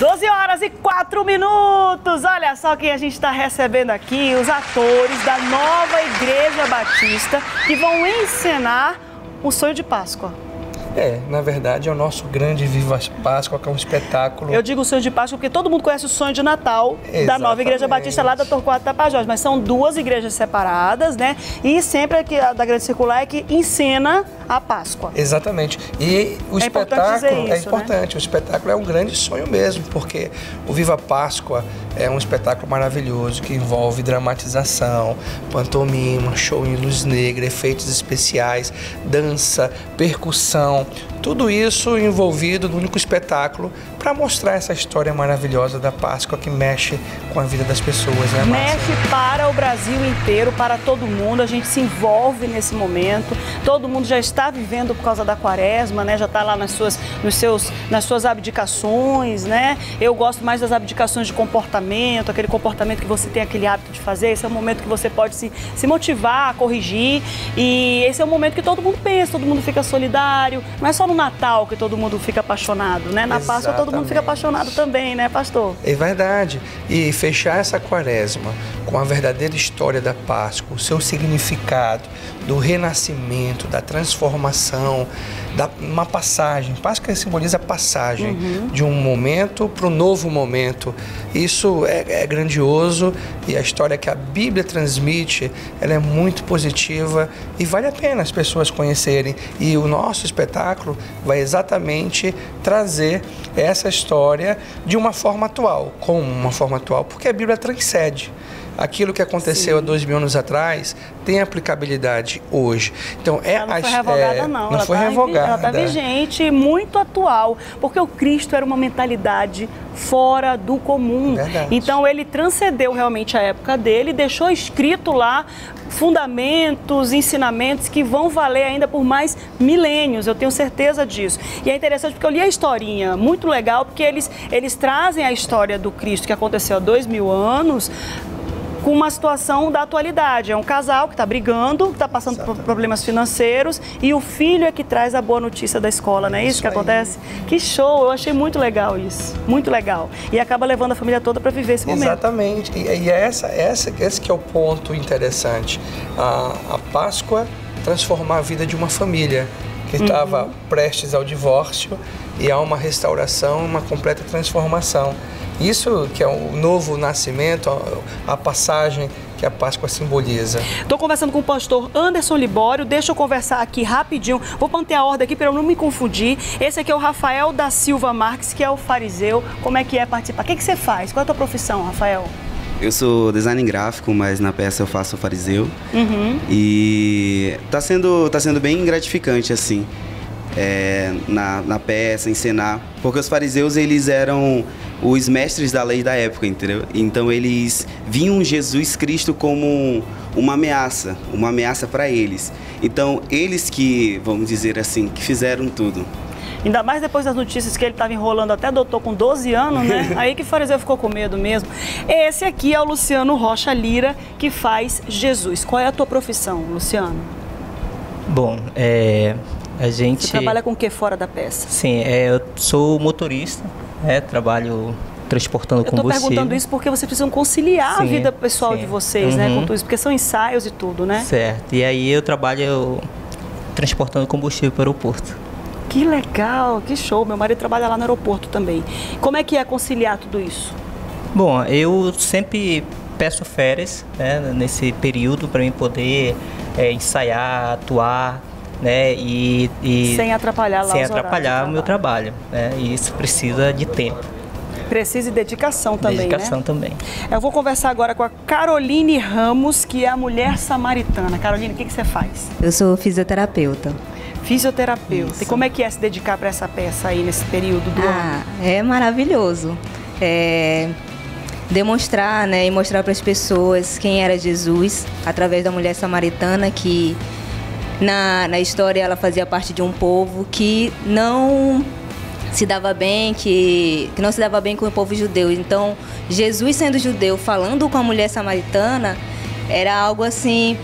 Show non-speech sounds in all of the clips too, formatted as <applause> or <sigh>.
12 horas e 4 minutos. Olha só quem a gente está recebendo aqui: os atores da nova Igreja Batista que vão encenar o sonho de Páscoa. É, na verdade é o nosso grande Viva Páscoa, que é um espetáculo. Eu digo o sonho de Páscoa porque todo mundo conhece o sonho de Natal Exatamente. da nova Igreja Batista lá da Torquato Tapajós, mas são duas igrejas separadas, né? E sempre aqui a da Grande Circular é que encena a Páscoa. Exatamente. E o é espetáculo importante é isso, é importante. Né? O espetáculo é um grande sonho mesmo, porque o Viva Páscoa é um espetáculo maravilhoso que envolve dramatização, pantomima, show em luz negra, efeitos especiais, dança, percussão, tudo isso envolvido no único espetáculo para mostrar essa história maravilhosa da Páscoa que mexe com a vida das pessoas, né? Mexe para o Brasil inteiro, para todo mundo. A gente se envolve nesse momento. Todo mundo já está vivendo por causa da quaresma, né? Já está lá nas suas, nos seus, nas suas abdicações, né? Eu gosto mais das abdicações de comportamento, aquele comportamento que você tem aquele hábito de fazer. Esse é o momento que você pode se, se motivar, corrigir. E esse é o momento que todo mundo pensa, todo mundo fica solidário. Não é só no Natal que todo mundo fica apaixonado, né? Na Exatamente. Páscoa todo mundo fica apaixonado também, né, pastor? É verdade. E fechar essa quaresma com a verdadeira história da Páscoa, o seu significado, do renascimento, da transformação, da uma passagem. Páscoa simboliza a passagem uhum. de um momento para um novo momento. Isso é, é, grandioso e a história que a Bíblia transmite, ela é muito positiva e vale a pena as pessoas conhecerem. E o nosso espetáculo vai exatamente trazer essa história de uma forma atual. Como uma forma atual? Porque a Bíblia transcende aquilo que aconteceu Sim. há dois mil anos atrás tem aplicabilidade hoje. Então é ela não foi revogada é, não, não ela foi tá revogada. Ela está vigente, muito atual, porque o Cristo era uma mentalidade fora do comum. Verdade. Então ele transcendeu realmente a época dele, deixou escrito lá fundamentos, ensinamentos que vão valer ainda por mais milênios, eu tenho certeza disso. E é interessante porque eu li a historinha, muito legal, porque eles, eles trazem a história do Cristo que aconteceu há dois mil anos com uma situação da atualidade. É um casal que está brigando, que está passando Exatamente. por problemas financeiros e o filho é que traz a boa notícia da escola, não é isso, isso que aí. acontece? Que show! Eu achei muito legal isso, muito legal. E acaba levando a família toda para viver esse momento. Exatamente. E, e essa, essa, esse que é o ponto interessante. A, a Páscoa transformar a vida de uma família que estava uhum. prestes ao divórcio e há uma restauração, uma completa transformação. Isso que é o novo nascimento, a, passagem que a Páscoa simboliza. Estou conversando com o pastor Anderson Libório. Deixa eu conversar aqui rapidinho. Vou manter a ordem aqui para eu não me confundir. Esse aqui é o Rafael da Silva Marques, que é o fariseu. Como é que é participar? O que, que você faz? Qual é a tua profissão, Rafael? Eu sou design gráfico, mas na peça eu faço fariseu. Uhum. E tá sendo, tá sendo bem gratificante, assim, é, na, na peça, encenar. Porque os fariseus, eles eram os mestres da lei da época, entendeu? Então eles viam Jesus Cristo como uma ameaça, uma ameaça para eles. Então eles que, vamos dizer assim, que fizeram tudo. Ainda mais depois das notícias que ele estava enrolando até doutor com 12 anos, né? <laughs> Aí que o fariseu ficou com medo mesmo. Esse aqui é o Luciano Rocha Lira, que faz Jesus. Qual é a tua profissão, Luciano? Bom, é, a gente... Você trabalha com o que fora da peça? Sim, é, eu sou motorista, é, trabalho transportando combustível. Eu estou perguntando isso porque vocês precisam conciliar sim, a vida pessoal sim. de vocês, uhum. né, com tudo isso, porque são ensaios e tudo, né? Certo. E aí eu trabalho transportando combustível para o aeroporto. Que legal, que show. Meu marido trabalha lá no aeroporto também. Como é que é conciliar tudo isso? Bom, eu sempre peço férias né, nesse período para mim poder é, ensaiar, atuar, né? E, e sem atrapalhar lá sem atrapalhar o meu trabalho, né? E isso precisa de tempo. Precisa de dedicação também, Dedicação né? também. Eu vou conversar agora com a Caroline Ramos, que é a mulher samaritana. Caroline, o que, que você faz? Eu sou fisioterapeuta. Fisioterapeuta. Isso. E como é que é se dedicar para essa peça aí nesse período do ah, ano? É maravilhoso. É demonstrar, né, e mostrar para as pessoas quem era Jesus através da mulher samaritana que na, na história ela fazia parte de um povo que não se dava bem, que, que não se dava bem com o povo judeu. Então, Jesus sendo judeu, falando com a mulher samaritana, era algo assim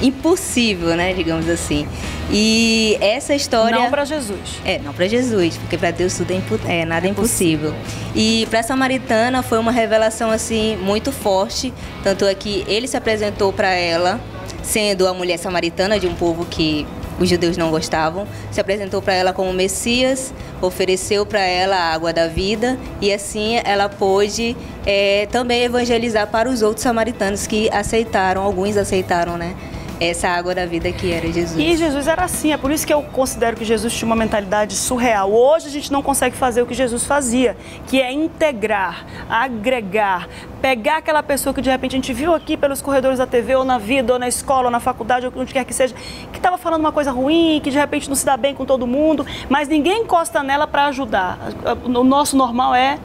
impossível, né, digamos assim. E essa história. Não para Jesus. É, não para Jesus, porque para Deus tudo é, impu... é nada é impossível. E para a Samaritana foi uma revelação assim muito forte, tanto é que ele se apresentou para ela sendo a mulher samaritana de um povo que os judeus não gostavam, se apresentou para ela como Messias, ofereceu para ela a água da vida e assim ela pôde é, também evangelizar para os outros samaritanos que aceitaram, alguns aceitaram, né? Essa água da vida que era Jesus. E Jesus era assim, é por isso que eu considero que Jesus tinha uma mentalidade surreal. Hoje a gente não consegue fazer o que Jesus fazia, que é integrar, agregar, pegar aquela pessoa que de repente a gente viu aqui pelos corredores da TV, ou na vida, ou na escola, ou na faculdade, ou onde quer que seja, que estava falando uma coisa ruim, que de repente não se dá bem com todo mundo, mas ninguém encosta nela para ajudar. O nosso normal é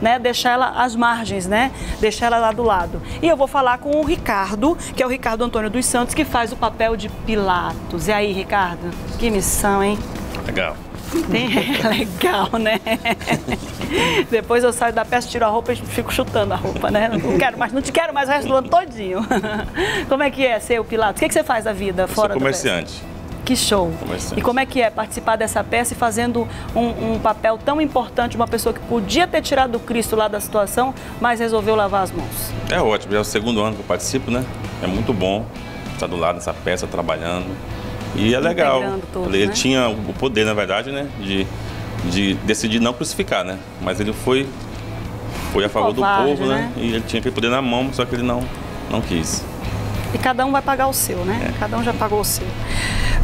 né, deixar ela às margens, né, deixar ela lá do lado. E eu vou falar com o Ricardo, que é o Ricardo Antônio dos Santos, que faz o papel de Pilatos. E aí, Ricardo? Que missão, hein? Legal. <laughs> É legal, né? <laughs> Depois eu saio da peça, tiro a roupa e fico chutando a roupa, né? Não quero mais, não te quero mais o resto do ano todinho. <laughs> Como é que é ser o Pilatos? O que, é que você faz da vida fora sou comerciante. Que show! E como é que é participar dessa peça e fazendo um, um, papel tão importante, uma pessoa que podia ter tirado o Cristo lá da situação, mas resolveu lavar as mãos? É ótimo, é o segundo ano que eu participo, né? É muito bom estar do lado dessa peça, trabalhando. E é legal. Todos, ele né? tinha o poder, na verdade, né? De, de decidir não crucificar, né? Mas ele foi, foi a favor Covarde, do povo, né? né? E ele tinha aquele poder na mão, só que ele não, não quis. E cada um vai pagar o seu, né? É. Cada um já pagou o seu.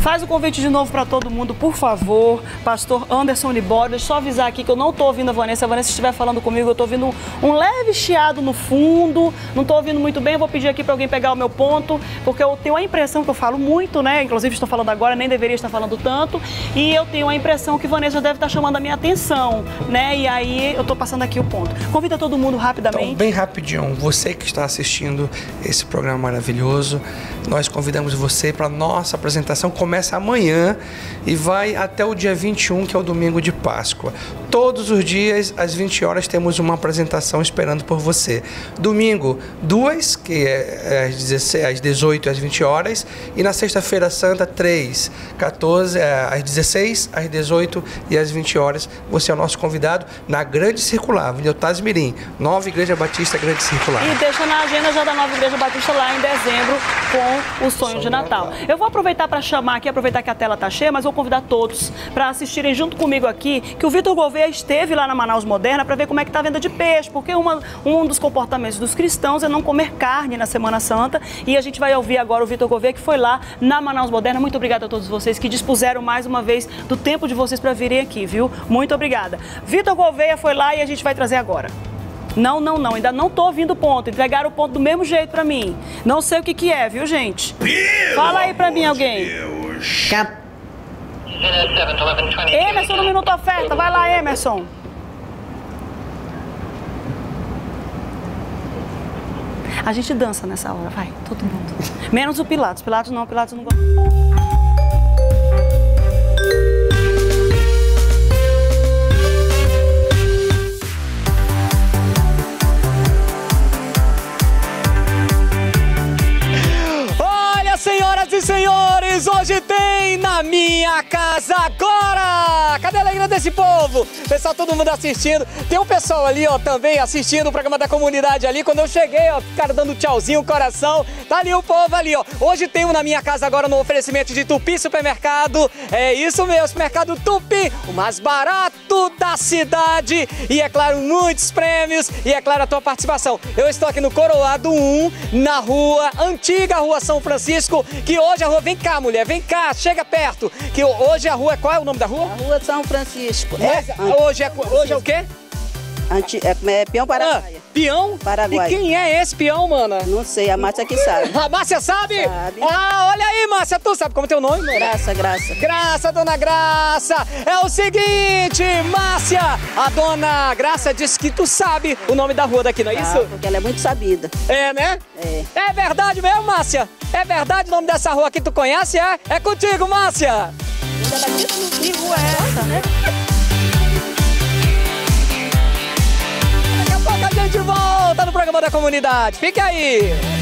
Faz o convite de novo para todo mundo, por favor. Pastor Anderson Libório, deixa eu só avisar aqui que eu não estou ouvindo a Vanessa. A Vanessa estiver falando comigo, eu estou ouvindo um, leve chiado no fundo. Não estou ouvindo muito bem. Eu vou pedir aqui para alguém pegar o meu ponto, porque eu tenho a impressão que eu falo muito, né? Inclusive estou falando agora, nem deveria estar falando tanto. E eu tenho a impressão que Vanessa deve estar chamando a minha atenção, né? E aí eu estou passando aqui o ponto. Convida todo mundo rapidamente. Então, bem rapidinho, você que está assistindo esse programa maravilhoso, nós convidamos você para nossa apresentação. Começa amanhã e vai até o dia 21, que é o domingo de Páscoa. Todos os dias, às 20 horas, temos uma apresentação esperando por você. Domingo, duas, que é às, 16, às 18 às 20 horas. E na sexta-feira santa, três, 14, é, às 16, às 18 e às 20 horas. Você é o nosso convidado na Grande Circular, Avenida Tasmirim, Nova Igreja Batista Grande Circular. E deixa na agenda já da Nova Igreja Batista lá em dezembro com o sonho de Natal. Eu vou aproveitar para chamar aqui, aproveitar que a tela está cheia, mas vou convidar todos para assistirem junto comigo aqui que o Vitor Gouveia esteve lá na Manaus Moderna para ver como é que está a venda de peixe, porque uma, um dos comportamentos dos cristãos é não comer carne na Semana Santa. E a gente vai ouvir agora o Vitor Gouveia, que foi lá na Manaus Moderna. Muito obrigada a todos vocês que dispuseram mais uma vez do tempo de vocês para virem aqui, viu? Muito obrigada. Vitor Gouveia foi lá e a gente vai trazer agora. Não, não, não, ainda não tô ouvindo o ponto. Entregaram o ponto do mesmo jeito para mim. Não sei o que que é, viu, gente? Pelo Fala aí para mim alguém. Emerson no Minuto Oferta, vai lá, Emerson. A gente dança nessa hora, vai, todo mundo. Menos o Pilatos. Pilatos não, Pilatos não gosta. Minha desse povo? Pessoal, todo mundo assistindo. Tem um pessoal ali, ó, também assistindo o programa da comunidade ali. Quando eu cheguei, ó, cara dando tchauzinho, coração. Tá ali o povo ali, ó. Hoje tem um na minha casa agora no oferecimento de Tupi Supermercado. É isso mesmo, supermercado Tupi, o mais barato da cidade. E é claro, muitos prêmios. E é claro, a tua participação. Eu estou aqui no Coroado 1, na rua Antiga Rua São Francisco que hoje a rua, vem cá mulher, vem cá, chega perto, que hoje a rua, qual é o nome da rua? A rua São Francisco. É, hoje, é, hoje é o quê? Anti, é, é peão Paraguai. Ah, peão? Paraguai. E quem é esse peão, mana? Não sei, a Márcia que <laughs> sabe. A Márcia sabe? Sabe. Ah, olha aí, Márcia, tu sabe como é teu nome? Graça, Graça. Graça, dona Graça. É o seguinte, Márcia, a dona Graça disse que tu sabe o nome da rua daqui, não é isso? porque ela é muito sabida. É, né? É. É verdade mesmo, Márcia? É verdade o nome dessa rua aqui tu conhece, é? É contigo, Márcia. Que rua é essa, né? Daqui a pouco a gente volta no programa da comunidade. Fique aí.